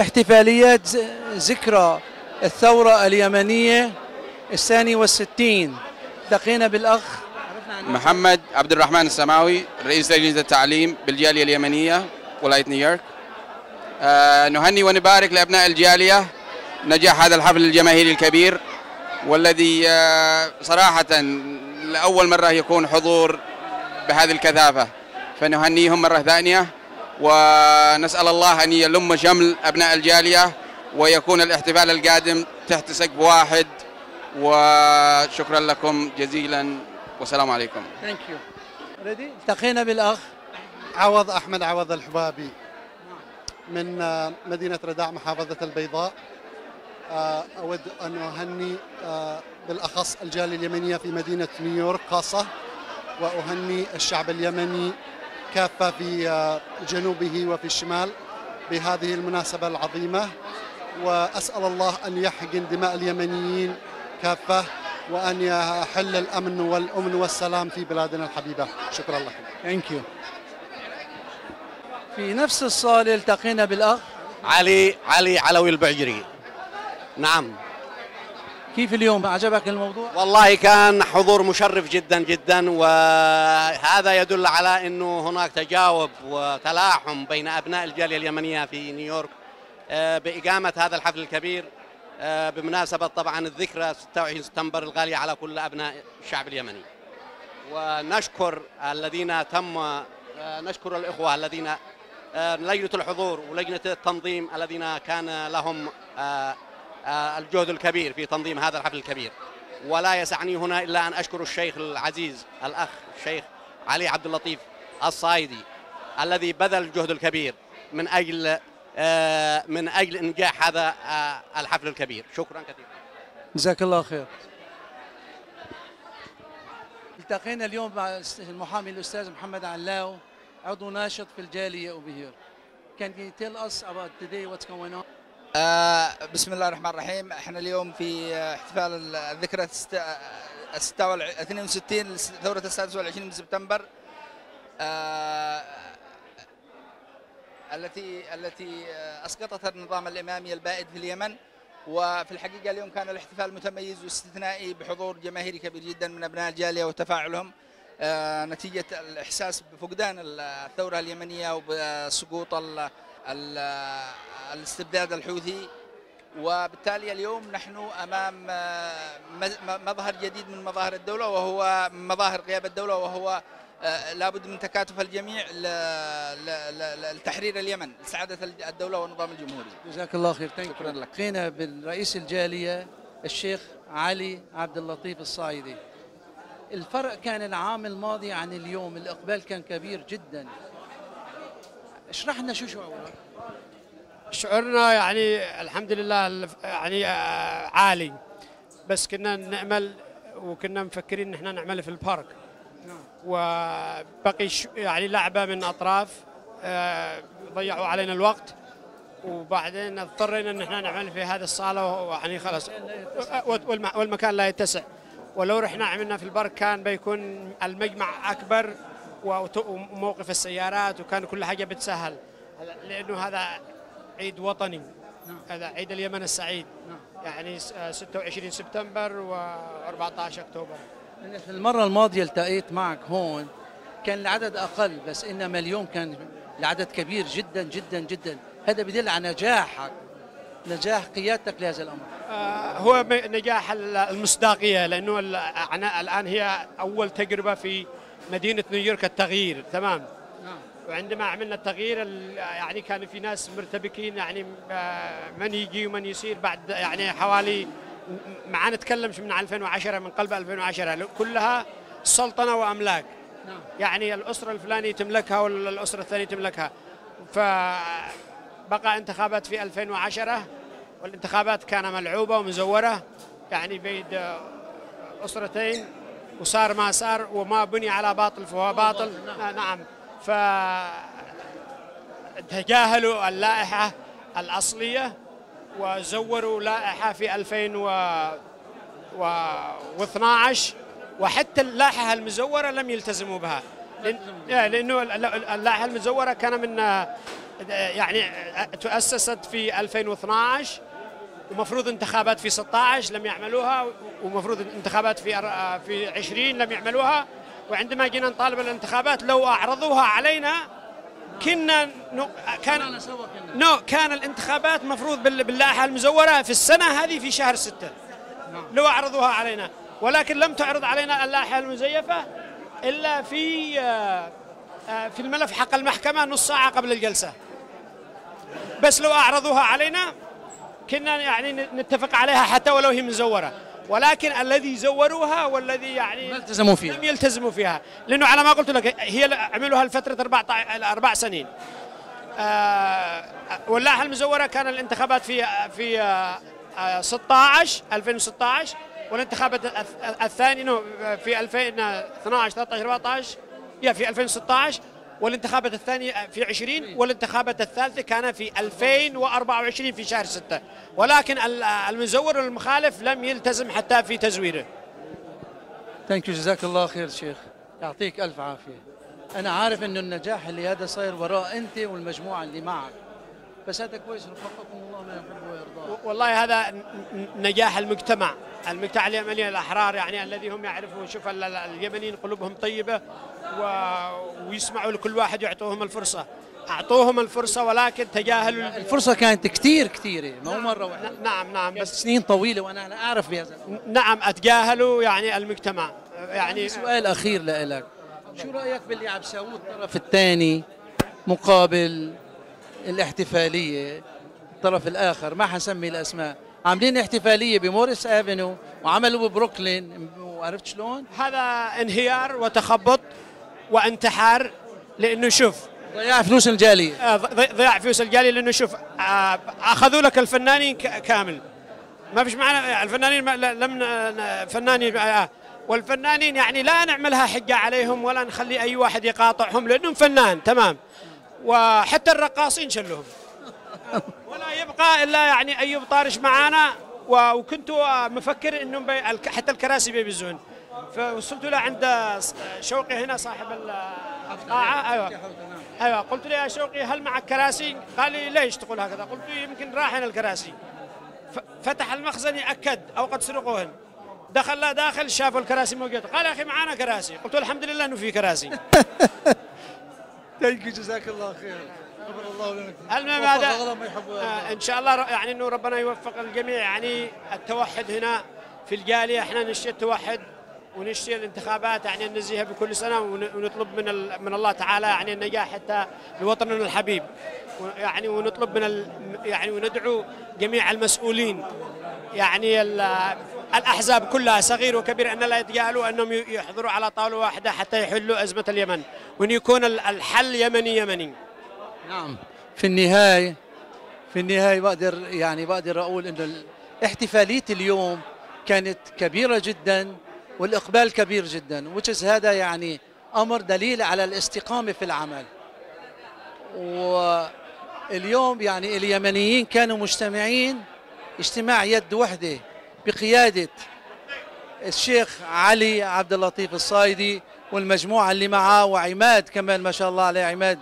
احتفاليات ذكرى الثورة اليمنية الثاني والستين. التقينا بالأخ محمد عبد الرحمن السماوي رئيس لجنة التعليم بالجالية اليمنية ولاية نيويورك. آه نهني ونبارك لأبناء الجالية نجاح هذا الحفل الجماهيري الكبير والذي آه صراحة لأول مرة يكون حضور بهذه الكثافة. فنهنيهم مرة ثانية. ونسأل الله أن يلم شمل أبناء الجالية ويكون الاحتفال القادم تحت سقف واحد. وشكرا لكم جزيلا. والسلام عليكم. thank you التقينا بالأخ عوض أحمد عوض الحبابي من آه، مدينة رداع محافظة البيضاء. آه، أود أن أهني آه، بالأخص الجاليه اليمنية في مدينة نيويورك خاصة وأهني الشعب اليمني كافة في آه، جنوبه وفي الشمال بهذه المناسبة العظيمة. وأسأل الله أن يحقن دماء اليمنيين كافة وأن يحل الأمن والأمن والسلام في بلادنا الحبيبة. شكرا لكم. ثانك يو في نفس الصالة التقينا بالأخ. علي علي علوي البعجري. نعم. كيف اليوم عجبك الموضوع؟ والله كان حضور مشرف جدا جدا وهذا يدل على إنه هناك تجاوب وتلاحم بين أبناء الجالية اليمنية في نيويورك آه، بإقامة هذا الحفل الكبير آه، بمناسبة طبعا الذكرى 26 سبتمبر الغالية على كل أبناء الشعب اليمني ونشكر الذين تم آه، نشكر الإخوة الذين لجنة الحضور ولجنة التنظيم الذين كان لهم الجهد الكبير في تنظيم هذا الحفل الكبير ولا يسعني هنا إلا أن أشكر الشيخ العزيز الأخ الشيخ علي عبد اللطيف الصايدي الذي بذل الجهد الكبير من أجل آه، من أجل إنجاح هذا آه، الحفل الكبير شكرا كثيرا جزاك الله خير التقينا اليوم مع المحامي الأستاذ محمد علاو عضو ناشط في الجالية over. Can you tell us about today what's going on? آه، بسم الله الرحمن الرحيم. إحنا اليوم في احتفال الذكرى الست- آه، 62 ثورة السادس والعشرين من سبتمبر. آه، التي التي أسقطت النظام الإمامي البائد في اليمن. وفي الحقيقة اليوم كان الاحتفال متميز واستثنائي بحضور جماهيري كبير جدا من أبناء الجالية وتفاعلهم. آه، نتيجة الإحساس بفقدان الثورة اليمنية وبسقوط الاستبداد الحوثي وبالتالي اليوم نحن أمام آه، مظهر جديد من مظاهر الدولة وهو مظاهر غياب الدولة وهو آه، لابد من تكاتف الجميع لتحرير اليمن لسعادة الدولة والنظام الجمهوري جزاك الله خير. شكراً لك. التقينا بالرئيس الجالية الشيخ علي عبد اللطيف الصايدي. الفرق كان العام الماضي عن اليوم الإقبال كان كبير جدا. اشرح لنا شو شعورك؟ شعورنا يعني الحمد لله يعني آه، عالي. بس كنا نأمل وكنا مفكرين إن إحنا نعمل في البارك. وبقي ش- يعني لعبة من أطراف آه، ضيعوا علينا الوقت. وبعدين اضطرينا إن إحنا نعمل في هذه الصالة ويعني خلاص والم- والمكان لا يتسع. ولو رحنا عملنا في البرك كان بيكون المجمع أكبر. وموقف السيارات وكان كل حاجة بتسهل. لأنه هذا عيد وطني. هذا عيد اليمن السعيد. يعني س- آه، 26 سبتمبر و14 أكتوبر. في المرة الماضية التقيت معك هون كان العدد أقل بس إنما اليوم كان العدد كبير جدا جدا جدا. هذا بدل على نجاحك. نجاح قيادتك لهذا الأمر. آه، هو نجاح ال- المصداقية لأنه الآن هي أول تجربة في مدينة نيويورك التغيير تمام؟ نعم. وعندما عملنا التغيير ال- يعني كان في ناس مرتبكين يعني آه، من يجي ومن يصير بعد يعني حوالي ما نتكلمش من 2010 من قلب 2010 كلها سلطنة وأملاك. نعم. يعني الأسرة الفلانية تملكها والأسرة الثانية تملكها. فبقى انتخابات في 2010 والانتخابات كان ملعوبة ومزورة يعني بين أسرتين. وصار ما صار وما بني على باطل فهو باطل. نعم. ف تجاهلوا اللائحة الأصلية وزوروا لائحة في 2012 وحتى اللائحة المزورة لم يلتزموا بها. لأن- لأنه ال- ال- اللائحة المزورة كان من يعني تؤسست في 2012 ومفروض انتخابات في 16 لم يعملوها ومفروض انتخابات في في 20 لم يعملوها. وعندما جينا نطالب الانتخابات لو أعرضوها علينا كنا ن- كان نو كان الانتخابات مفروض بال- باللائحة المزورة في السنة هذه في شهر ستة. لو أعرضوها علينا. ولكن لم تعرض علينا اللائحة المزيفة إلا في آه، آه، في الملف حق المحكمة نص ساعة قبل الجلسة. بس لو أعرضوها علينا كنا يعني نتفق عليها حتى ولو هي مزورة. ولكن الذي زوروها والذي يعني ما التزموا فيها. لم يلتزموا فيها. لأنه على ما قلت لك هي عملوها لفترة أربع أربع سنين. آه، واللائحة المزورة كان الانتخابات في في آه، آه، 16 2016 والانتخابات الث- الثاني no، في 2012 13 14 yeah في 2016 والانتخابات الثانية في 20 والانتخابات الثالثة كان في 2024 في شهر 6 ولكن ال- المزور والمخالف لم يلتزم حتى في تزويره. thank you جزاك الله خير شيخ. يعطيك ألف عافية. أنا عارف إنه النجاح اللي هذا صاير وراء أنت والمجموعة اللي معك. بس هذا كويس. وفقكم الله ما يحب ويرضاه والله هذا نجاح المجتمع. المجتمع اليمني الأحرار يعني الذي هم يعرفون شوف ال- ال- اليمنيين قلوبهم طيبة و... ويسمعوا لكل واحد يعطوهم الفرصة. أعطوهم الفرصة ولكن تجاهلوا ال- الفرصة كانت كثير كثيره مو مرة واحدة. ن- نعم نعم بس سنين طويلة وأنا أنا أعرف بهذا. نعم أتجاهلوا يعني المجتمع. يعني سؤال أخير لك شو رأيك باللي عم يساووه الطرف الثاني مقابل الاحتفالية؟ الطرف الآخر ما حسمي الأسماء. عاملين احتفالية بموريس افنيو وعملوا ببروكلين. وعرفت شلون؟ هذا انهيار وتخبط وانتحار لأنه شوف. ضياع فلوس الجالية. آه، ضياع فلوس الجالية لأنه شوف آه، أخذوا لك الفنانين كامل. ما فيش معنا الفنانين لم فنانين آه، والفنانين يعني لا نعملها حجة عليهم ولا نخلي أي واحد يقاطعهم لأنهم فنان تمام. وحتى الرقاصين شلهم. ولا يبقى إلا يعني أيوب طارش معانا. وكنت آه، مفكر انهم حتى الكراسي بيبزون فوصلت له عند شوقي هنا صاحب ال- القاعه أيوه. أيوه. قلت له يا شوقي هل معك كراسي؟ قال لي ليش تقول هكذا؟ قلت له يمكن راحن الكراسي. فتح المخزن يأكد أو قد سرقوهن. دخل لا داخل شافوا الكراسي موجودة. قال يا أخي معانا كراسي. قلت الحمد لله إنه في كراسي. ثانك جزاك الله خير المهم هذا آه، إن شاء الله يعني إنه ربنا يوفق الجميع. يعني التوحد هنا في الجالية إحنا نشتي التوحد ونشتي الانتخابات يعني نزيها بكل سنة ون- ونطلب من من الله تعالى يعني النجاح حتى لوطننا الحبيب. يعني ونطلب من ال يعني وندعو جميع المسؤولين. يعني ال- الأحزاب كلها صغير وكبير أن لا يتجاهلوا أنهم يحضروا على طاولة واحدة حتى يحلوا أزمة اليمن. وإن يكون ال- الحل يمني يمني. نعم. في النهاية في النهاية بقدر يعني بقدر أقول إنه احتفالية اليوم كانت كبيرة جدا والإقبال كبير جدا is هذا يعني أمر دليل على الاستقامة في العمل. واليوم يعني اليمنيين كانوا مجتمعين اجتماع يد وحدة بقيادة الشيخ علي عبد اللطيف الصايدي والمجموعة اللي معاه وعماد كمان ما شاء الله عليه عماد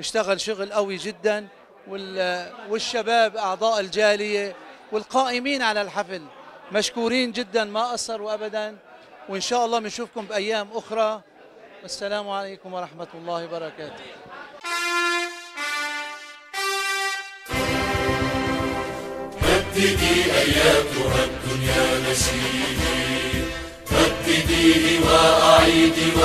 اشتغل شغل قوي جدا وال- والشباب أعضاء الجالية والقائمين على الحفل مشكورين جدا ما قصروا أبدا. وإن شاء الله بنشوفكم بأيام أخرى. والسلام عليكم ورحمة الله وبركاته. رددي أياتها الدنيا ردديه وأعيدي وأعيدي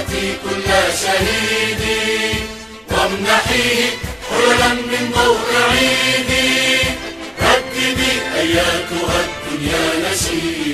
أعطي كل شهيد. وامنحيه حللا من ضوء عيدي. رددي أياتها الدنيا نشيدي